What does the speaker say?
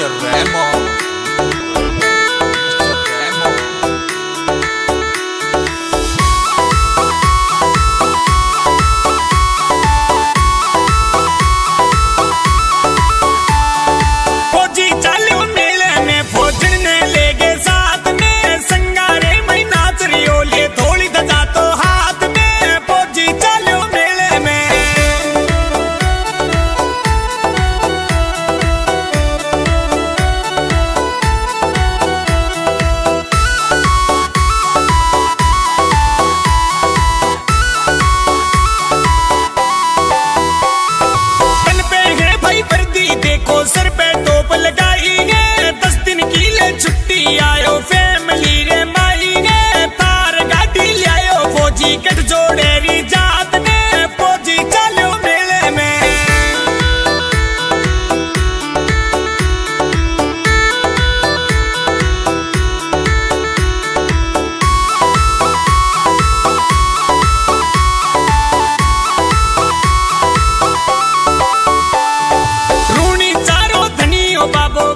Queremos. Ticket जोड़े री में रूणी चारो धनियो बाबो